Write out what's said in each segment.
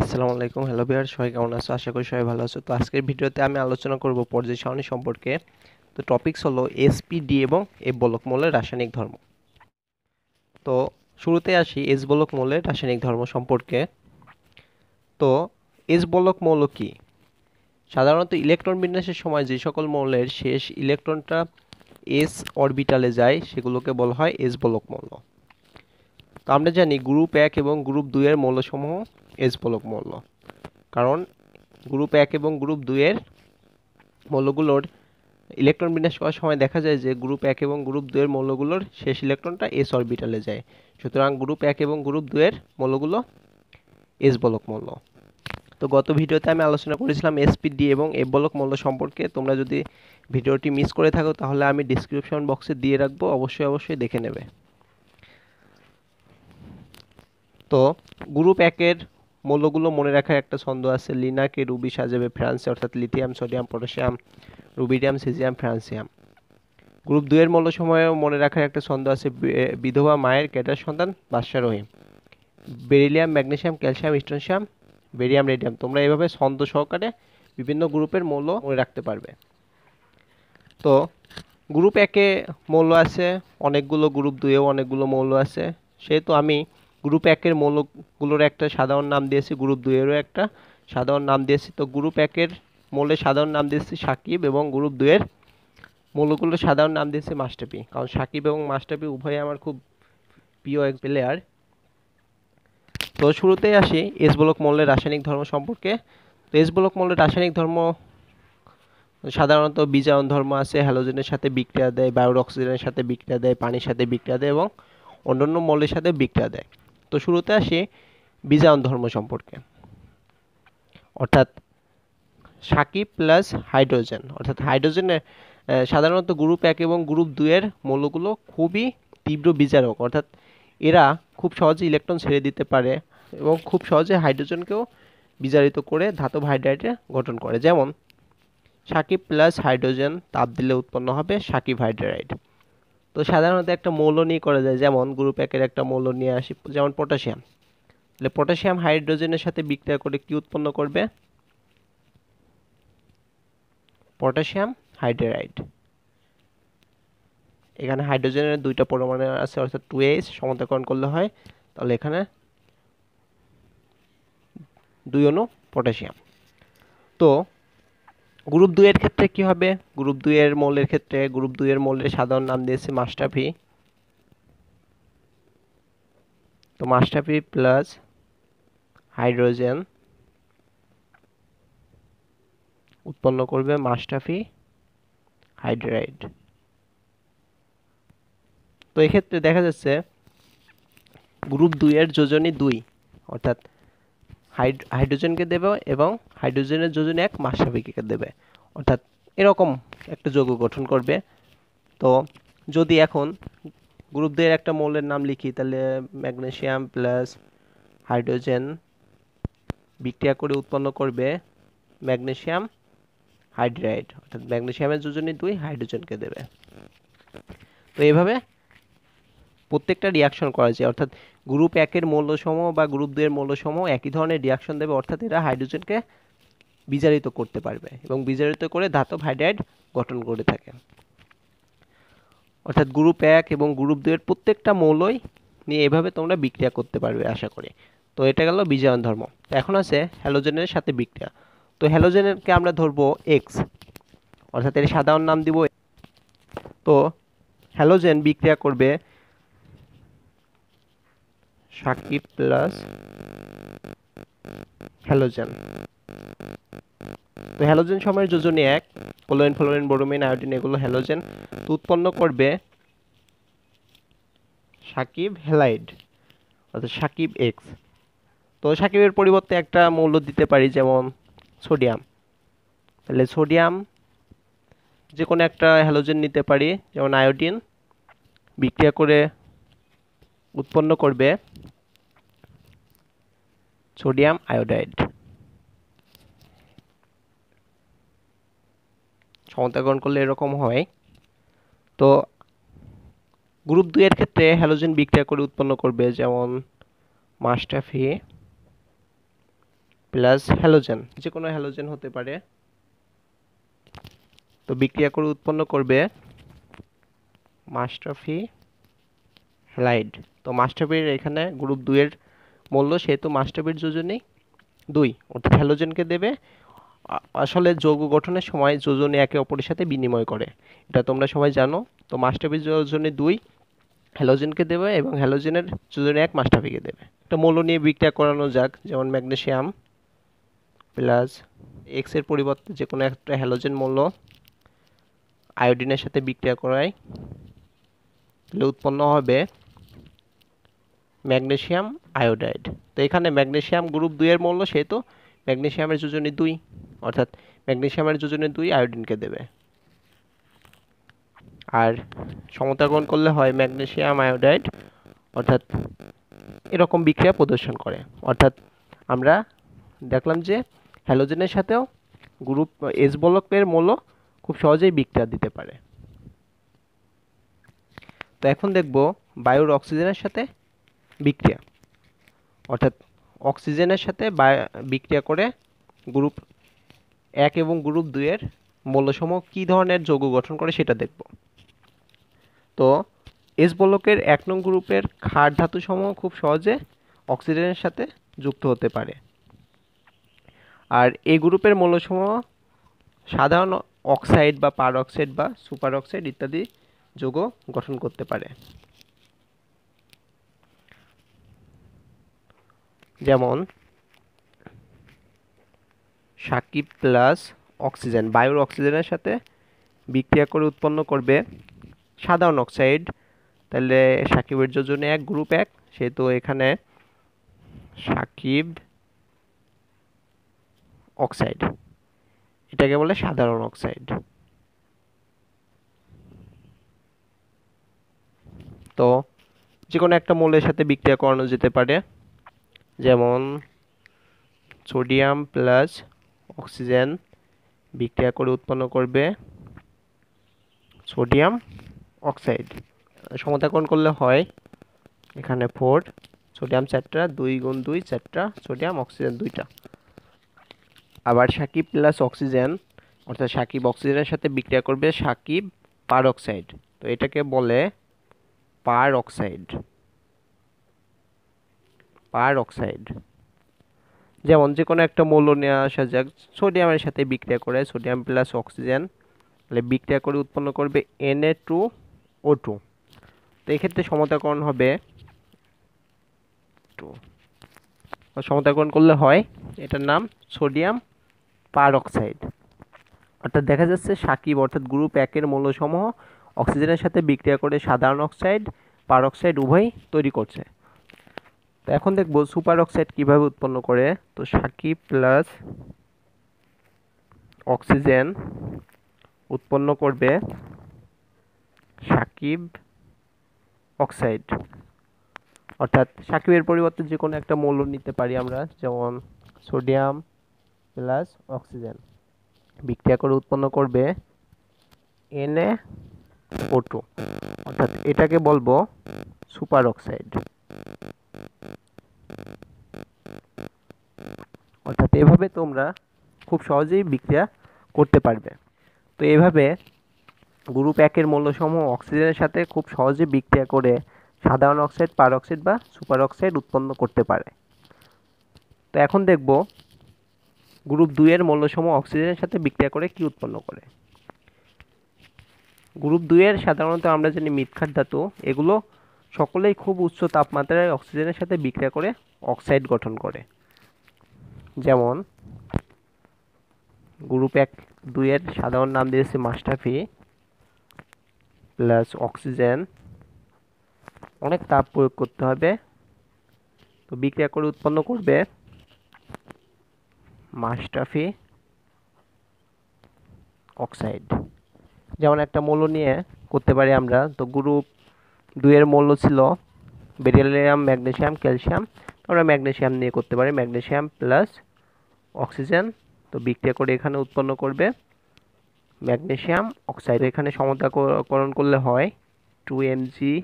আসসালামু আলাইকুম। হ্যালো বিহার সবাই কেমন আছো? আশা করি সবাই ভালো আছো। তো আজকের ভিডিওতে আমি আলোচনা করব পর্যায় সারণী সম্পর্কে। তো টপিকস হলো এসপিডি এবং এ বলক মৌলের রাসায়নিক ধর্ম। তো শুরুতে আসি এস বলক মৌলের রাসায়নিক ধর্ম সম্পর্কে। তো এস বলক মৌল কি? সাধারণত ইলেকট্রন বিন্যাসের সময় যে সকল মৌলের শেষ ইলেকট্রনটা এস অরবিটালে যায়, সেগুলোকে বলা হয় এস বলক মৌল। তো আমরা জানি গ্রুপ এক এবং গ্রুপ দুইয়ের মৌলসমূহ এস বলক মৌল। কারণ গ্রুপ এক এবং গ্রুপ দুইয়ের মৌলগুলোর ইলেকট্রন বিন্যাস করার সময় দেখা যায় যে গ্রুপ এক এবং গ্রুপ দুইয়ের মৌলগুলোর শেষ ইলেকট্রনটা এস অরবিটালে যায়। সুতরাং গ্রুপ এক এবং গ্রুপ দুইয়ের মৌলগুলো এস বলক মৌল। তো গত ভিডিওতে আমি আলোচনা করেছিলাম এসপিডি এবং এ বলক মৌল সম্পর্কে। তোমরা যদি ভিডিওটি মিস করে থাকো তাহলে আমি ডিসক্রিপশন বক্সে দিয়ে রাখব, অবশ্যই অবশ্যই দেখে নেবে। তো গ্রুপ একের মৌলগুলো মনে রাখার একটা ছন্দ আছে। লিনাকে রুবি সাজাবে ফ্রান্সে, অর্থাৎ lithium, sodium, potassium, rubidium, caesium, francium. Group দুয়ের মৌল সময়ে মনে রাখার একটা ছন্দ আছে বিধবা মায়ের ক্যাটার সন্তান বাদশা Rahim. Beryllium, magnesium, calcium strontium barium, radium. তোমরা এভাবে ছন্দ সহকারে বিভিন্ন গ্রুপের মৌল মনে রাখতে পারবে। তো গ্রুপ একে মৌল আছে, অনেকগুলো গ্রুপ দুয়েও অনেকগুলো মৌল আছে। সেহেতু আমি গ্রুপ একের মৌলগুলোর একটা সাধারণ নাম দিয়েছি গ্রুপ দুইয়েরও একটা সাধারণ নাম দিয়েছি। তো গ্রুপ একের মৌলের সাধারণ নাম দিয়েছি সাকিব এবং গ্রুপ দুইয়ের মৌলগুলোর সাধারণ নাম দিয়েছি মাস্টাপি কারণ সাকিব এবং মাস্টাপি উভয়ে আমার খুব প্রিয় এক প্লেয়ার তো শুরুতেই আসি এস ব্লক মৌলের রাসায়নিক ধর্ম সম্পর্কে। তো এস ব্লক মৌলের রাসায়নিক ধর্ম, সাধারণত বিজায়ন ধর্ম আছে হ্যালোজেনের সাথে বিক্রিয়া দেয় বায়ুর অক্সিজেনের সাথে বিক্রিয়া দেয়, পানির সাথে বিক্রিয়া দেয় এবং অন্যান্য মৌলের সাথে বিক্রিয়া দেয়। তো শুরুতে আসি বিজায়ন ধর্ম সম্পর্কে। অর্থাৎ সাকিব প্লাস হাইড্রোজেন অর্থাৎ হাইড্রোজেনের সাধারণত গ্রুপ এক এবং গ্রুপ দুইয়ের মৌলগুলো খুবই তীব্র বিজারক অর্থাৎ এরা খুব সহজে ইলেকট্রন ছেড়ে দিতে পারে এবং খুব সহজে হাইড্রোজেনকেও বিজারিত করে ধাতব হাইড্রাইডে গঠন করে। যেমন সাকিব প্লাস হাইড্রোজেন তাপ দিলে উৎপন্ন হবে সাকিব হাইড্রাইড তো সাধারণত একটা মৌল নিয়ে করা যায়, যেমন গ্রুপ একের একটা মৌল নিয়ে আসি, যেমন পটাশিয়াম। তাহলে পটাশিয়াম হাইড্রোজেনের সাথে বিক্রিয়া করে কি উৎপন্ন করবে? পটাশিয়াম হাইড্রাইড এখানে হাইড্রোজেনের দুইটা পরমাণু আছে, অর্থাৎ টু এইচ, সমতাকরণ করলে হয়। তাহলে এখানে দুই অনু পটাশিয়াম। তো গ্রুপ দুইয়ের ক্ষেত্রে কি হবে? গ্রুপ দুইয়ের মৌলের ক্ষেত্রে গ্রুপ দুইয়ের মৌলের সাধারণ নাম দিয়েছে মাস্টাফি তো মাস্টাফি প্লাস হাইড্রোজেন উৎপন্ন করবে মাস্টাফি হাইড্রাইড। তো এক্ষেত্রে দেখা যাচ্ছে, গ্রুপ দুইয়ের যোজনী দুই, অর্থাৎ হাইড্রোজেনকে দেবে এবং হাইড্রোজেনের যোজনী এক মাসাফিকে দেবে। অর্থাৎ এরকম একটা যৌগ গঠন করবে। তো যদি এখন গ্রুপ দুইয়ের একটা মৌলের নাম লিখি, তাহলে ম্যাগনেশিয়াম প্লাস হাইড্রোজেন বিক্রিয়া করে উৎপন্ন করবে ম্যাগনেশিয়াম হাইড্রাইড। অর্থাৎ ম্যাগনেশিয়ামের যোজনী দুই হাইড্রোজেনকে দেবে। তো এইভাবে প্রত্যেকটা রিয়াকশন করা যায়। অর্থাৎ গ্রুপ একের মৌলসমূহ বা গ্রুপ দুইয়ের মৌলসমূহ একই ধরনের রিয়াকশন দেবে, অর্থাৎ এরা হাইড্রোজেনকে বিজারিত করতে পারবে এবং বিজারিত করে ধাতব হাইড্রাইড গঠন করে থাকে। অর্থাৎ গ্রুপ এক এবং গ্রুপ দুইয়ের প্রত্যেকটা মৌলই নিয়ে এভাবে তোমরা বিক্রিয়া করতে পারবে আশা করি। তো এটা গেল বিজায়ন ধর্ম। এখন আছে হ্যালোজেনের সাথে বিক্রিয়া। তো হ্যালোজেনকে আমরা ধরবো এক্স অর্থাৎ এর সাধারণ নাম দিব তো হ্যালোজেন বিক্রিয়া করবে সাকিব প্লাস হ্যালোজেন। তো হ্যালোজেন সময়ের যোজনী এক ক্লোরিন ফ্লোরিন, বোরোমিন, আয়োডিন, এগুলো হ্যালোজেন। তো উৎপন্ন করবে সাকিব হ্যালাইড, অর্থাৎ সাকিব এক্স তো সাকিবের পরিবর্তে একটা মৌল দিতে পারি, যেমন সোডিয়াম। তাহলে সোডিয়াম যে কোনো একটা হ্যালোজেন নিতে পারি, যেমন আয়োডিন। বিক্রিয়া করে উৎপন্ন করবে সোডিয়াম আয়োডাইড সমতাকরণ করলে এরকম হয়। তো গ্রুপ দুইয়ের ক্ষেত্রে হ্যালোজেন বিক্রিয়া করে উৎপন্ন করবে, যেমন মাস্টাফি প্লাস হ্যালোজেন যে কোনো হ্যালোজেন হতে পারে। তো বিক্রিয়া করে উৎপন্ন করবে মাস্টারফি হ্যালাইড তো মাস্টারফির এখানে গ্রুপ দুইয়ের মূল্য সেহেতু মাস্টারফির যোজনী দুই। অর্থাৎ হ্যালোজেনকে দেবে। আসলে যৌগ গঠনের সময় যোজনী একে অপরের সাথে বিনিময় করে। এটা তোমরা সবাই জানো। তো মাস্টারফির যোজনী দুই হ্যালোজেনকে দেবে এবং হ্যালোজেনের যোজনী এক মাস্টারফিকে দেবে। একটা মৌল নিয়ে বিক্রিয়া করানো যাক, যেমন ম্যাগনেশিয়াম প্লাস এক্সের পরিবর্তে যে কোনো একটা হ্যালোজেন মৌল আয়োডিনের সাথে বিক্রিয়া করায়, তাহলে উৎপন্ন হবে ম্যাগনেশিয়াম আয়োডাইড। তো এখানে ম্যাগনেশিয়াম গ্রুপ দুইয়ের মৌল সেহেতু ম্যাগনেশিয়ামের যোজনী দুই, অর্থাৎ ম্যাগনেশিয়ামের যোজনী দুই আয়োডিনকে দেবে। আর সমতাগ্রহণ করলে হয় ম্যাগনেশিয়াম আয়োডাইড, অর্থাৎ এরকম বিক্রিয়া প্রদর্শন করে। অর্থাৎ আমরা দেখলাম যে হ্যালোজেনের সাথেও গ্রুপ এস বলকের মৌল খুব সহজেই বিক্রিয়া দিতে পারে। তো এখন দেখব বায়ুর অক্সিজেনের সাথে বিক্রিয়া। অর্থাৎ অক্সিজেনের সাথে বিক্রিয়া করে গ্রুপ এক এবং গ্রুপ দুইয়ের মৌলসমূহ কী ধরনের যৌগ গঠন করে সেটা দেখব। তো এস বলকের এক নং গ্রুপের ক্ষার ধাতুসমূহ খুব সহজে অক্সিজেনের সাথে যুক্ত হতে পারে। আর এই গ্রুপের মৌলসমূহ সাধারণ অক্সাইড বা পার অক্সাইড বা সুপার অক্সাইড ইত্যাদি যৌগ গঠন করতে পারে। যেমন, সাকিব প্লাস অক্সিজেন, বায়ুর অক্সিজেনের সাথে বিক্রিয়া করে উৎপন্ন করবে সাধারণ অক্সাইড। তাহলে সাকিবের যোজনে এক, গ্রুপ এক, সেহেতু এখানে সাকিব অক্সাইড। এটাকে বলে সাধারণ অক্সাইড। তো যে কোনো একটা মৌলের সাথে বিক্রিয়া করানো যেতে পারে। যেমন সোডিয়াম প্লাস অক্সিজেন বিক্রিয়া করে উৎপন্ন করবে সোডিয়াম অক্সাইড। সমতাকরণ করলে হয় এখানে ফোর সোডিয়াম চারটা, দুই গুণ দুই চারটা, সোডিয়াম, অক্সিজেন দুইটা। আবার সাকিব প্লাস অক্সিজেন, অর্থাৎ সাকিব অক্সিজেনের সাথে বিক্রিয়া করবে সাকিব পার অক্সাইড তো এটাকে বলে পার অক্সাইড পার অক্সাইড যেমন যে কোনো একটা মৌল নিয়ে আসা যাক, সোডিয়ামের সাথে বিক্রিয়া করে, সোডিয়াম প্লাস অক্সিজেন, তাহলে বিক্রিয়া করে উৎপন্ন করবে N A two O two তো এক্ষেত্রে সমতাকরণ হবে টু সমতাকরণ করলে হয় এটার নাম সোডিয়াম পার অক্সাইড অর্থাৎ দেখা যাচ্ছে সাকিব অর্থাৎ গ্রুপ একের মৌলসমূহ অক্সিজেনের সাথে বিক্রিয়া করে সাধারণ অক্সাইড পার অক্সাইড উভয় তৈরি করছে। তো এখন দেখব সুপার অক্সাইড কীভাবে উৎপন্ন করে। তো সাকিব প্লাস অক্সিজেন উৎপন্ন করবে সাকিব অক্সাইড। অর্থাৎ সাকিবের পরিবর্তে যে কোনো একটা মৌল নিতে পারি আমরা, যেমন সোডিয়াম প্লাস অক্সিজেন। বিক্রিয়া করে উৎপন্ন করবে এনএ ও টু। অর্থাৎ এটাকে বলব সুপার অক্সাইড। অর্থাৎ এভাবে তোমরা খুব সহজেই বিক্রিয়া করতে পারবে। তো এভাবে গ্রুপ একের মূল্যসমূহ অক্সিজেনের সাথে খুব সহজে বিক্রিয়া করে সাধারণ অক্সাইড পার অক্সাইড বা সুপার অক্সাইড উৎপন্ন করতে পারে। তো এখন দেখব গ্রুপ দুইয়ের মূল্যসমূহ অক্সিজেনের সাথে বিক্রিয়া করে কি উৎপন্ন করে। গ্রুপ দুইয়ের সাধারণত আমরা জানি মিথখার ধাতু। এগুলো সকলেই খুব উচ্চ তাপমাত্রায় অক্সিজেনের সাথে বিক্রিয়া করে অক্সাইড গঠন করে। যেমন, গ্রুপ এক দুইয়ের সাধারণ নাম দিয়েছে মাস্টাফি প্লাস অক্সিজেন। অনেক তাপ প্রয়োগ করতে হবে। তো বিক্রিয়া করে উৎপন্ন করবে মাস্টাফি অক্সাইড। যেমন একটা মৌল নিয়ে করতে পারি আমরা, তো গ্রুপ দুইয়ের মৌল ছিল বেরিলিয়াম ম্যাগনেশিয়াম ক্যালসিয়াম। আমরা ম্যাগনেশিয়াম নিয়ে করতে পারি। ম্যাগনেশিয়াম প্লাস অক্সিজেন তো বিক্রিয়া করে এখানে উৎপন্ন করবে। ম্যাগনেশিয়াম অক্সাইড এখানে সমতাকরণ করলে হয় টু এমজি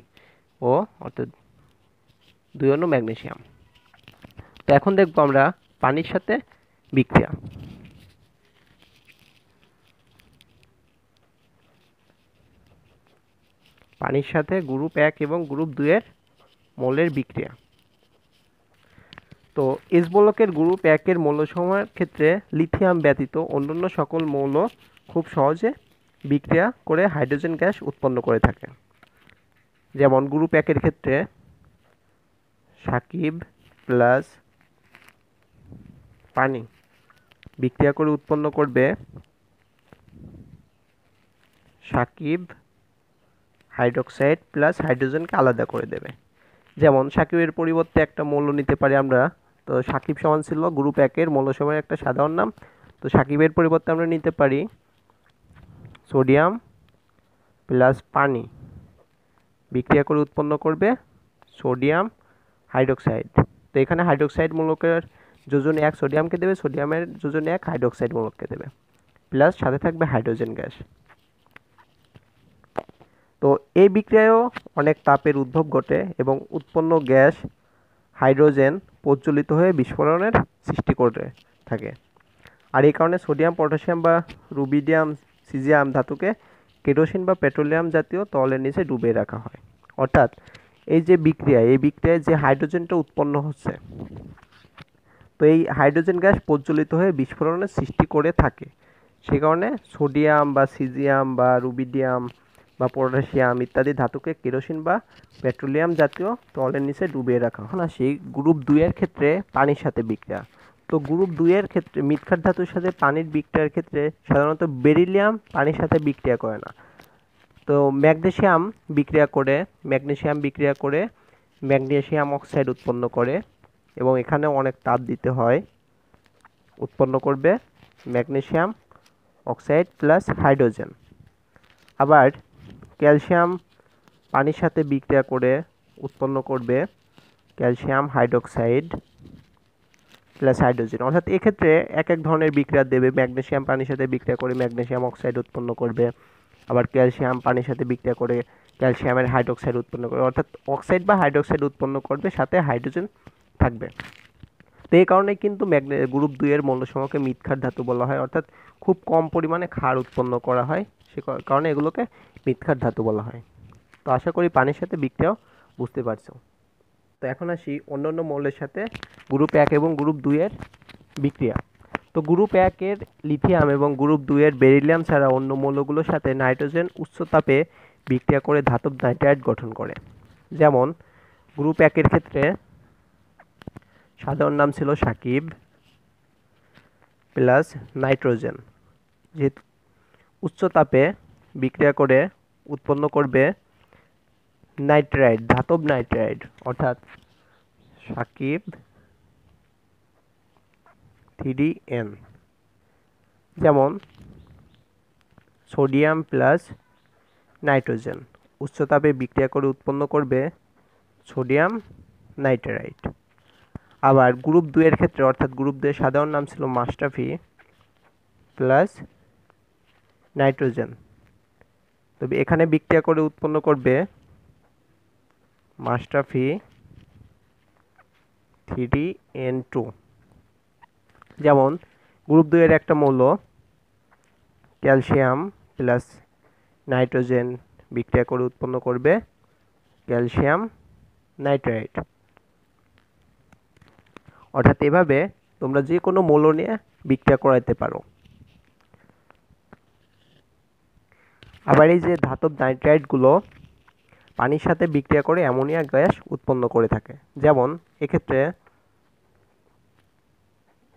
ও অর্থাৎ দুই অণু ম্যাগনেশিয়াম তো এখন দেখব আমরা পানির সাথে বিক্রিয়া। পানির সাথে গ্রুপ এক এবং গ্রুপ দুইয়ের মৌলের বিক্রিয়া। তো এস বলকের গ্রুপ একের মৌলসমূহের ক্ষেত্রে লিথিয়াম ব্যতীত অন্যান্য সকল মৌল খুব সহজে বিক্রিয়া করে হাইড্রোজেন গ্যাস উৎপন্ন করে থাকে। যেমন গ্রুপ একের ক্ষেত্রে সাকিব প্লাস পানি বিক্রিয়া করে উৎপন্ন করবে সাকিব হাইড্রোক্সাইড প্লাস হাইড্রোজেনকে আলাদা করে দেবে। যেমন সাকিবের পরিবর্তে একটা মৌল নিতে পারি আমরা। তো সাকিব সমান ছিল গ্রুপ একের মৌল সময়ের একটা সাধারণ নাম। তো সাকিবের পরিবর্তে আমরা নিতে পারি সোডিয়াম প্লাস পানি। বিক্রিয়া করে উৎপন্ন করবে সোডিয়াম হাইড্রোক্সাইড। তো এখানে হাইড্রোক্সাইড মূলকের যোজন এক সোডিয়ামকে দেবে, সোডিয়ামের যোজন এক হাইড্রোক্সাইড মূলককে দেবে। প্লাস সাথে থাকবে হাইড্রোজেন গ্যাস। তো এই বিক্রিয়ায়ও অনেক তাপের উদ্ভব ঘটে এবং উৎপন্ন গ্যাস, হাইড্রোজেন প্রজ্বলিত হয়ে বিস্ফোরণের সৃষ্টি করে থাকে। আর এই কারণে সোডিয়াম, পটাশিয়াম বা রুবিডিয়াম, সিজিয়াম ধাতুকে কেরোসিন বা পেট্রোলিয়াম জাতীয় তলের নিচে ডুবিয়ে রাখা হয়। অর্থাৎ এই যে বিক্রিয়া, এই বিক্রিয়ায় যে হাইড্রোজেনটা উৎপন্ন হচ্ছে, তো এই হাইড্রোজেন গ্যাস প্রজ্বলিত হয়ে বিস্ফোরণের সৃষ্টি করে থাকে। সে কারণে সোডিয়াম বা সিজিয়াম বা রুবিডিয়াম বা পটাশিয়াম ইত্যাদি ধাতুকে কেরোসিন বা পেট্রোলিয়াম জাতীয় তলের নিচে ডুবিয়ে রাখা হয়। আসি গ্রুপ দুইয়ের ক্ষেত্রে পানির সাথে বিক্রিয়া। তো গ্রুপ দুইয়ের ক্ষেত্রে মিথখাট ধাতুর সাথে পানির বিক্রিয়ার ক্ষেত্রে সাধারণত বেরিলিয়াম পানির সাথে বিক্রিয়া করে না। তো ম্যাগনেশিয়াম বিক্রিয়া করে, ম্যাগনেশিয়াম বিক্রিয়া করে, ম্যাগনেশিয়াম অক্সাইড উৎপন্ন করে এবং এখানে অনেক তাপ দিতে হয়, উৎপন্ন করবে ম্যাগনেশিয়াম অক্সাইড প্লাস হাইড্রোজেন। আবার ক্যালসিয়াম পানির সাথে বিক্রিয়া করে উৎপন্ন করবে ক্যালসিয়াম হাইড্রোক্সাইড প্লাস হাইড্রোজেন। অর্থাৎ এক্ষেত্রে এক এক ধরনের বিক্রিয়া দেবে। ম্যাগনেশিয়াম পানির সাথে বিক্রিয়া করে ম্যাগনেশিয়াম অক্সাইড উৎপন্ন করবে। আবার ক্যালসিয়াম পানির সাথে বিক্রিয়া করে ক্যালসিয়ামের হাইড্রোক্সাইড উৎপন্ন করবে। অর্থাৎ অক্সাইড বা হাইড্রোক্সাইড উৎপন্ন করবে, সাথে হাইড্রোজেন থাকবে। তো এই কারণে কিন্তু ম্যাগনে, গ্রুপ দুইয়ের মৌলসমূহকে মিথক্ষার ধাতু বলা হয়। অর্থাৎ খুব কম পরিমাণে ক্ষার উৎপন্ন করা হয়। সে কারণে এগুলোকে মিথক্ষার ধাতু বলা হয়। তো আশা করি পানির সাথে বিক্রিয়াও বুঝতে পারছ। তো এখন আসি অন্য অন্য মৌলের সাথে গ্রুপ এক এবং গ্রুপ দুইয়ের বিক্রিয়া। তো গ্রুপ একের লিথিয়াম এবং গ্রুপ দুইয়ের বেরিলিয়াম ছাড়া অন্য মৌলগুলোর সাথে নাইট্রোজেন উচ্চ তাপে বিক্রিয়া করে ধাতব নাইট্রাইট গঠন করে। যেমন, গ্রুপ একের ক্ষেত্রে সাধারণ নাম ছিল সাকিব প্লাস নাইট্রোজেন। যেহেতু উচ্চ তাপে বিক্রিয়া করে উৎপন্ন করবে নাইট্রাইড, ধাতব নাইট্রাইড, অর্থাৎ সাকিব থ্রি এন যেমন, সোডিয়াম প্লাস নাইট্রোজেন উচ্চতাপে বিক্রিয়া করে উৎপন্ন করবে সোডিয়াম নাইট্রাইট আবার গ্রুপ দুইয়ের ক্ষেত্রে, অর্থাৎ গ্রুপ দুয়ের সাধারণ নাম ছিল মাস্টাফি প্লাস নাইট্রোজেন। তবে এখানে বিক্রিয়া করে উৎপন্ন করবে মাস্টাফি থ্রি এন টু। যেমন, গ্রুপ দুইয়ের একটা মৌল, ক্যালসিয়াম প্লাস নাইট্রোজেন বিক্রিয়া করে উৎপন্ন করবে ক্যালসিয়াম নাইট্রাইট। অর্থাৎ এভাবে তোমরা যে কোনো মৌল নিয়ে বিক্রিয়া করাইতে পারো। আবার এই যে ধাতব নাইট্রাইটগুলো পানির সাথে বিক্রিয়া করে অ্যামোনিয়া গ্যাস উৎপন্ন করে থাকে। যেমন, এক্ষেত্রে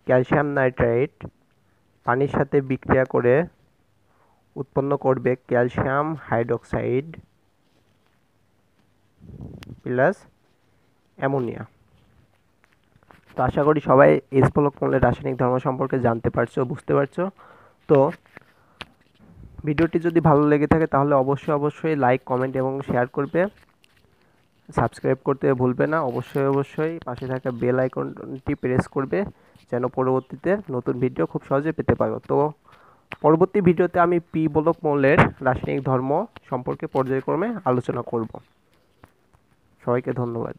ক্যালসিয়াম নাইট্রাইট পানির সাথে বিক্রিয়া করে উৎপন্ন করবে ক্যালসিয়াম হাইড্রোক্সাইড প্লাস অ্যামোনিয়া। তো আশা করি সবাই এস ব্লক মৌলের রাসায়নিক ধর্ম সম্পর্কে জানতে পারছ, বুঝতে পারছ। তো ভিডিওটি যদি ভালো লেগে থাকে তাহলে অবশ্যই অবশ্যই লাইক কমেন্ট এবং শেয়ার করবে। সাবস্ক্রাইব করতে ভুলবে না। অবশ্যই অবশ্যই পাশে থাকা বেল আইকনটি প্রেস করবে যেন পরবর্তীতে নতুন ভিডিও খুব সহজে পেতে পারো। তো পরবর্তী ভিডিওতে আমি পি বলক মৌলের রাসায়নিক ধর্ম সম্পর্কে পর্যায়ক্রমে আলোচনা করব। সবাইকে ধন্যবাদ।